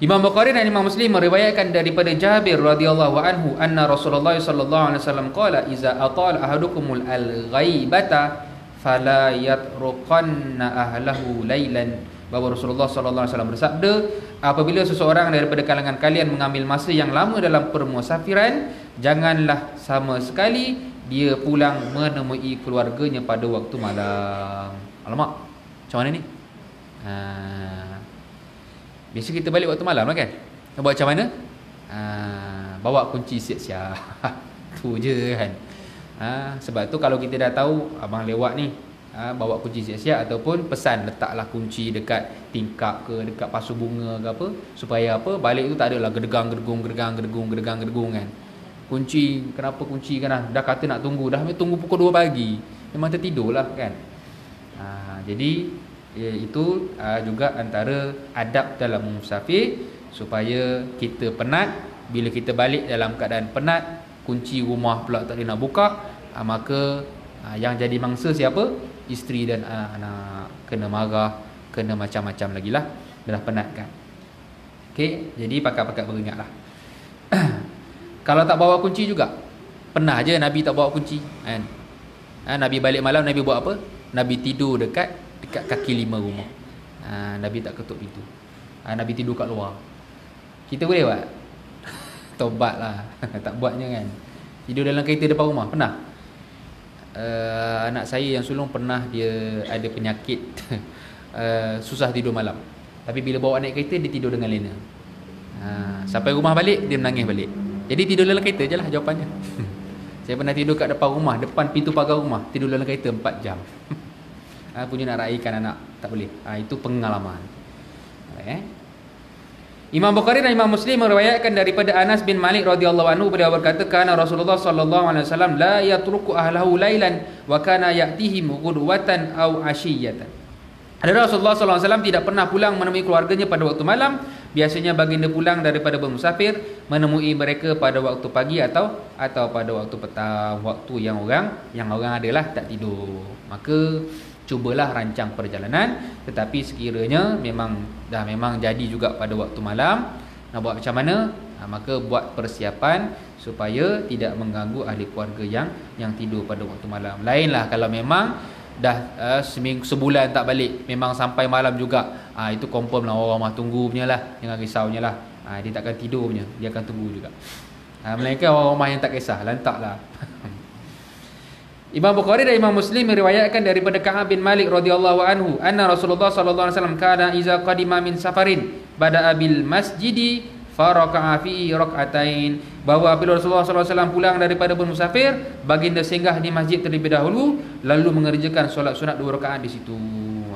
[SPEAKER 1] Imam Bukhari dan Imam Muslim meriwayatkan daripada Jabir radhiyallahu anhu anna Rasulullah sallallahu alaihi wasallam qala iza atal ahadukumul al-ghaibata fala yatruqanna ahlahu lailan bahawa Rasulullah sallallahu alaihi wasallam bersabda apabila seseorang daripada kalangan kalian mengambil masa yang lama dalam permusafiran janganlah sama sekali dia pulang menemui keluarganya pada waktu malam. Alamak macam mana ni? Ha. Biasa kita balik waktu malam lah kan? Buat macam mana? Ha, Bawa kunci siap-siap. [laughs] Tu je kan? Ha, Sebab tu kalau kita dah tahu Abang lewat ni ha, Bawa kunci siap-siap Ataupun pesan letaklah kunci dekat tingkap ke Dekat pasu bunga ke apa Supaya apa Balik tu tak adalah gedegang gedegung gedegang gedegung gedegang gedegung kan. Kunci Kenapa kunci kan dah, dah kata nak tunggu Dah tunggu pukul 2 pagi Memang tertidur lah kan. Ha, Jadi ya, itu uh, juga antara adab dalam musafir supaya kita penat bila kita balik dalam keadaan penat kunci rumah pula tak boleh nak buka uh, maka uh, yang jadi mangsa siapa isteri dan uh, anak kena marah kena macam-macam lagi lah dah penat kan okey jadi pakat-pakat beringatlah [clears throat] kalau tak bawa kunci juga pernah je nabi tak bawa kunci kan ha, nabi balik malam nabi buat apa nabi tidur dekat dekat kaki lima rumah. Ha, Nabi tak ketuk pintu. Ha, Nabi tidur kat luar. Kita boleh buat? [laughs] Tobat lah. [laughs] tak buatnya kan. Tidur dalam kereta depan rumah. Pernah? Uh, anak saya yang sulung pernah dia ada penyakit uh, [laughs] susah tidur malam. Tapi bila bawa naik kereta dia tidur dengan lena. Ha, sampai rumah balik dia menangis balik. Jadi tidur dalam kereta je lah jawapannya. [laughs] saya pernah tidur kat depan rumah, depan pintu pagar rumah, tidur dalam kereta 4 jam. [laughs] ha, punya nak raikan anak tak boleh ha, itu pengalaman eh Imam Bukhari dan Imam Muslim meriwayatkan daripada Anas bin Malik radhiyallahu anhu beliau berkata kana Rasulullah sallallahu alaihi wasallam la yatruku ahlahu lailan wa kana ya'tihim ghudwatan aw ashiyatan. Ada Rasulullah sallallahu alaihi wasallam tidak pernah pulang menemui keluarganya pada waktu malam, biasanya baginda pulang daripada bermusafir menemui mereka pada waktu pagi atau atau pada waktu petang, waktu yang orang yang orang adalah tak tidur. Maka cubalah rancang perjalanan. Tetapi sekiranya memang dah memang jadi juga pada waktu malam nak buat macam mana? Ha, maka buat persiapan supaya tidak mengganggu ahli keluarga yang yang tidur pada waktu malam. Lainlah kalau memang dah uh, seminggu sebulan tak balik memang sampai malam juga ha, itu confirm lah orang rumah tunggu punya lah jangan risaunya lah. Ha, dia takkan tidur punya dia akan tunggu juga. Ha, melainkan orang rumah yang tak kisah lantak lah [laughs] Imam Bukhari dan Imam Muslim meriwayatkan daripada Ka'ab bin Malik radhiyallahu anhu anna Rasulullah sallallahu alaihi wasallam kana iza qadima min safarin bada abil masjidi faraka'a fi rak'atain bahawa apabila Rasulullah sallallahu alaihi wasallam pulang daripada bermusafir baginda singgah di masjid terlebih dahulu lalu mengerjakan solat sunat dua rakaat di situ.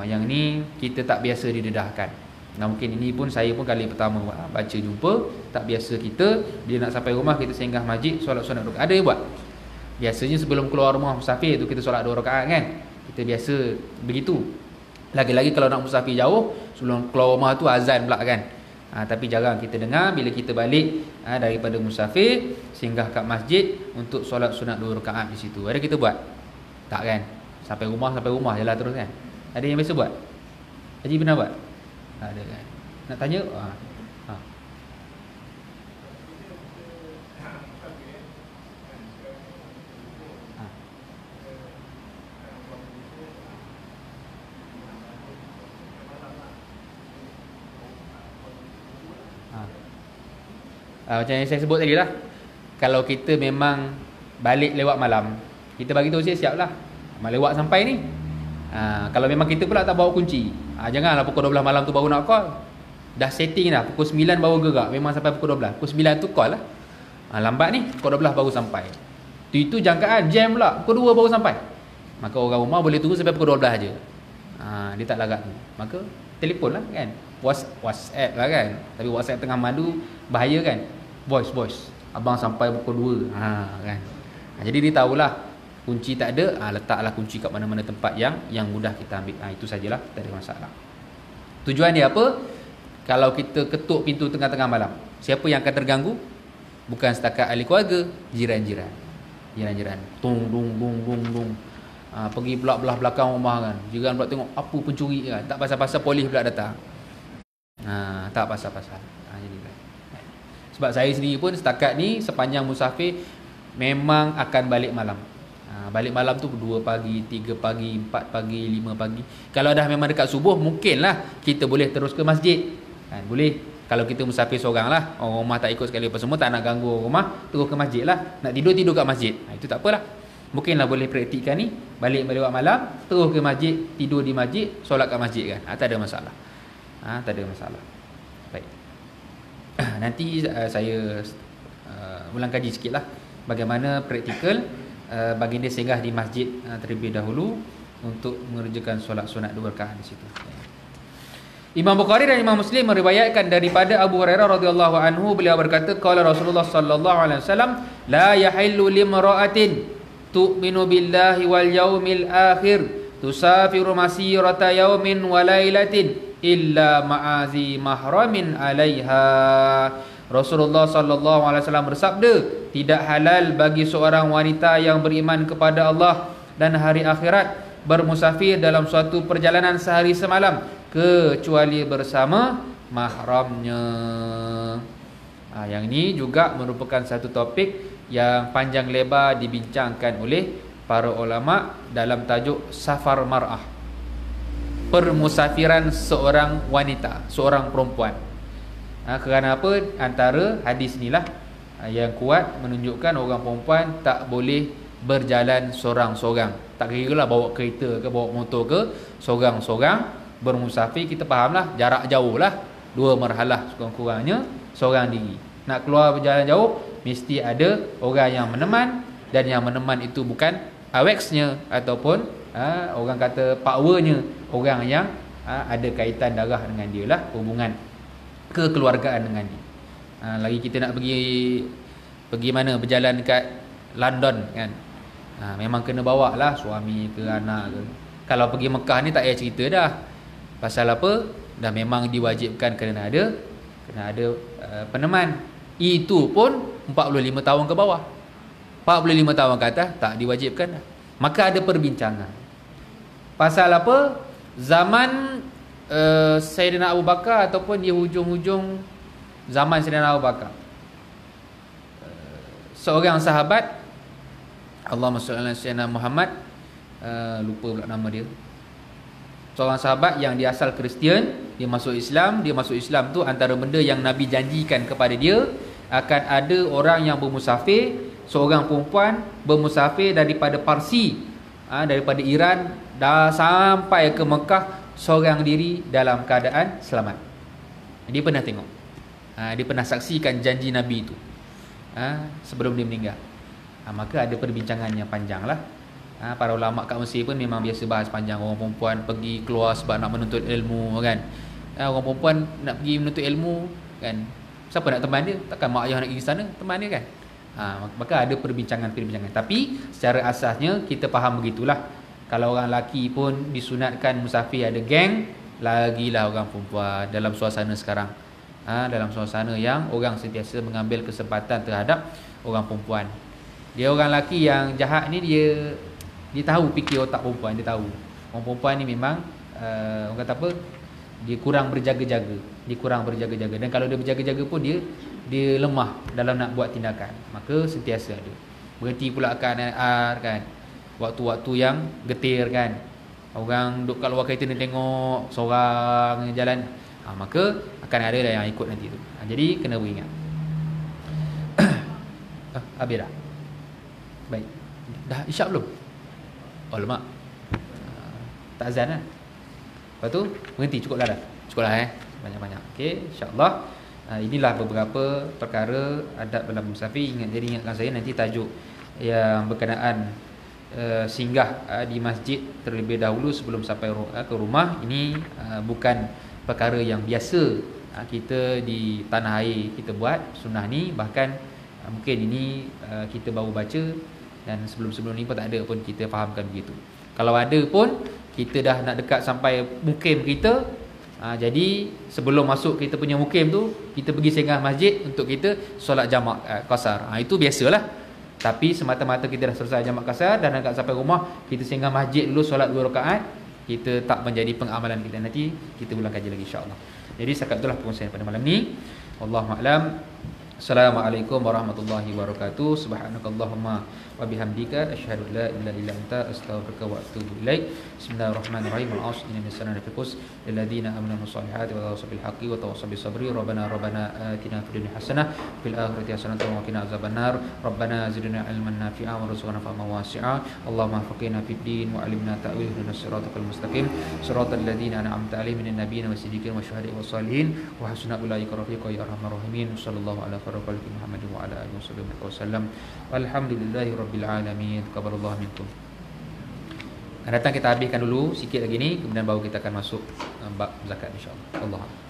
[SPEAKER 1] Yang ni kita tak biasa didedahkan. Nah mungkin ini pun saya pun kali pertama baca jumpa. Tak biasa kita dia nak sampai rumah kita singgah masjid solat sunat dua ada yang buat Biasanya sebelum keluar rumah musafir tu kita solat dua rakaat kan. Kita biasa begitu. Lagi-lagi kalau nak musafir jauh, sebelum keluar rumah tu azan pula kan. Ha, tapi jarang kita dengar bila kita balik ha, daripada musafir singgah kat masjid untuk solat sunat dua rakaat di situ. Ada kita buat? Tak kan? Sampai rumah sampai rumah jelah terus kan. Ada yang biasa buat? Haji pernah buat? Tak ada kan. Nak tanya? Ha. Uh, macam yang saya sebut tadi lah. Kalau kita memang balik lewat malam kita bagi tahu siap-siap lah. Lewat sampai ni. Uh, kalau memang kita pula tak bawa kunci uh, janganlah pukul 12 malam tu baru nak call. Dah setting dah pukul 9 baru gerak memang sampai pukul 12 pukul 9 tu call lah. Uh, lambat ni pukul 12 baru sampai. Tu itu jangkaan jam pula pukul 2 baru sampai. Maka orang rumah boleh tunggu sampai pukul 12 je. Uh, dia tak larat maka telefon lah kan. WhatsApp lah kan. Tapi WhatsApp tengah madu bahaya kan voice voice abang sampai pukul 2 ha kan? Ha, jadi dia tahulah kunci tak ada ha, letaklah kunci kat mana-mana tempat yang yang mudah kita ambil. Ha, itu sajalah tak ada masalah. Tujuan dia apa? Kalau kita ketuk pintu tengah-tengah malam siapa yang akan terganggu? Bukan setakat ahli keluarga jiran-jiran. Jiran-jiran. Tung dung dung dung dung. Ha, pergi pula belah belakang rumah kan. Jiran pula tengok apa pencuri kan? Tak pasal-pasal polis pula datang. Ha, tak pasal-pasal sebab saya sendiri pun setakat ni sepanjang musafir memang akan balik malam. Ha, balik malam tu 2 pagi, 3 pagi, 4 pagi, 5 pagi. Kalau dah memang dekat subuh mungkinlah kita boleh terus ke masjid. Kan boleh. Kalau kita musafir seorang lah, orang rumah tak ikut sekali apa semua, tak nak ganggu orang rumah, terus ke masjid lah. Nak tidur, tidur kat masjid. Ha, itu tak apalah. Mungkinlah boleh praktikkan ni. Balik balik malam, terus ke masjid, tidur di masjid, solat kat masjid kan. Ha, tak ada masalah. Ha, tak ada masalah. [coughs] nanti uh, saya uh, ulang kaji sikit lah bagaimana praktikal uh, baginda singgah di masjid uh, terlebih dahulu untuk mengerjakan solat sunat dua rakaat di situ. Imam Bukhari dan Imam Muslim meriwayatkan daripada Abu Hurairah radhiyallahu anhu beliau berkata qala Rasulullah sallallahu alaihi wasallam la yahillu limra'atin tu'minu billahi wal yaumil akhir tusafiru masirata yaumin wa lailatin illa ma'azi mahramin 'alaiha. Rasulullah sallallahu alaihi wasallam bersabda, tidak halal bagi seorang wanita yang beriman kepada Allah dan hari akhirat bermusafir dalam suatu perjalanan sehari semalam kecuali bersama mahramnya. Ha, yang ini juga merupakan satu topik yang panjang lebar dibincangkan oleh para ulama dalam tajuk safar mar'ah permusafiran seorang wanita, seorang perempuan. Ha, kerana apa? Antara hadis inilah ha, yang kuat menunjukkan orang perempuan tak boleh berjalan seorang-seorang. Tak kira lah bawa kereta ke bawa motor ke, seorang-seorang bermusafir kita fahamlah jarak jauh lah dua marhalah sekurang-kurangnya seorang diri. Nak keluar berjalan jauh mesti ada orang yang meneman dan yang meneman itu bukan awexnya ataupun ha, orang kata powernya orang yang ha, ada kaitan darah dengan dia lah hubungan kekeluargaan dengan dia. Ha, lagi kita nak pergi pergi mana berjalan dekat London kan? Ha, memang kena bawa lah suami ke anak ke. Kalau pergi Mekah ni tak payah cerita dah. Pasal apa? Dah memang diwajibkan kena ada kena ada uh, peneman. Itu pun 45 tahun ke bawah. 45 tahun ke atas tak diwajibkan dah maka ada perbincangan. Pasal apa? Zaman uh, Sayyidina Abu Bakar ataupun di hujung-hujung zaman Sayyidina Abu Bakar. Uh, seorang sahabat Allah Subhanahu Sayyidina Muhammad uh, lupa pula nama dia. Seorang sahabat yang dia asal Kristian dia masuk Islam dia masuk Islam tu antara benda yang Nabi janjikan kepada dia akan ada orang yang bermusafir seorang perempuan bermusafir daripada Parsi ha, daripada Iran dah sampai ke Mekah seorang diri dalam keadaan selamat. Dia pernah tengok. Ha, dia pernah saksikan janji Nabi itu ha, sebelum dia meninggal. Maka ada perbincangan yang panjang lah. Para ulama kat Mesir pun memang biasa bahas panjang orang perempuan pergi keluar sebab nak menuntut ilmu kan. Orang perempuan nak pergi menuntut ilmu kan. Siapa nak teman dia? Takkan mak ayah nak pergi sana teman dia kan. Ha, maka ada perbincangan-perbincangan. Tapi secara asasnya kita faham begitulah. Kalau orang lelaki pun disunatkan musafir ada geng, lagilah orang perempuan dalam suasana sekarang ha, dalam suasana yang orang sentiasa mengambil kesempatan terhadap orang perempuan. Dia orang lelaki yang jahat ni dia dia tahu fikir otak perempuan, dia tahu. Orang perempuan ni memang uh, orang kata apa? Dia kurang berjaga-jaga. Dia kurang berjaga-jaga dan kalau dia berjaga-jaga pun dia dia lemah dalam nak buat tindakan. Maka sentiasa ada. Berhenti pula akan NR kan. Waktu-waktu yang getir kan. Orang duduk kat luar kereta ni tengok seorang jalan ha, maka akan ada yang ikut nanti tu ha, jadi kena beringat [coughs] ah, habis dah baik dah isyak belum oh lemak ha, tak azan lah lepas tu berhenti cukup lah dah. Cukup lah eh. Banyak-banyak. Ok insyaAllah. Ha, inilah beberapa perkara adab dalam musafir. Ingat jadi ingatkan saya nanti tajuk yang berkenaan Uh, singgah uh, di masjid terlebih dahulu sebelum sampai uh, ke rumah. Ini uh, bukan perkara yang biasa ha, kita di tanah air kita buat sunnah ni. Bahkan ha, mungkin ini ha, kita baru baca dan sebelum-sebelum ni pun tak ada pun kita fahamkan begitu. Kalau ada pun kita dah nak dekat sampai mukim kita ha, jadi sebelum masuk kita punya mukim tu kita pergi singgah masjid untuk kita solat jamak uh, kasar ha, itu biasalah. Tapi semata-mata kita dah selesai jamak kasar dan nak sampai rumah kita singgah masjid dulu solat dua rakaat kita tak menjadi pengamalan kita. Nanti kita ulang kaji lagi insyaallah. Jadi sekat itulah perkongsian pada malam ni. Wallahu a'lam assalamualaikum warahmatullahi wabarakatuh. Subhanakallahumma وبحمدك أشهد أن لا إله إلا أنت أستغفرك وأتوب إليك. بسم الله الرحمن الرحيم. العصر إن الإنسان لفي خسر الذين آمنوا بالصالحات وتواصوا بالحق وتواصوا بالصبر. ربنا ربنا آتنا في الدنيا حسنة في الآخرة حسنة وقنا عذاب النار. ربنا زدنا علما نافعا ورزقنا فهما واسعا اللهم فقنا في الدين وعلمنا تأويله من صراطك المستقيم. صراط الذين أنعمت عليهم من النبيين والصديقين والشهداء والصالحين. وحسن أولئك رفيقا يا أرحم الراحمين. صلى الله على خير خلق محمد وعلى آله وصحبه وسلم. والحمد لله رب rabbil alamin taqabbalallahu minkum. Akan datang kita habiskan dulu sikit lagi ni kemudian baru kita akan masuk uh, bab zakat insyaallah. Allah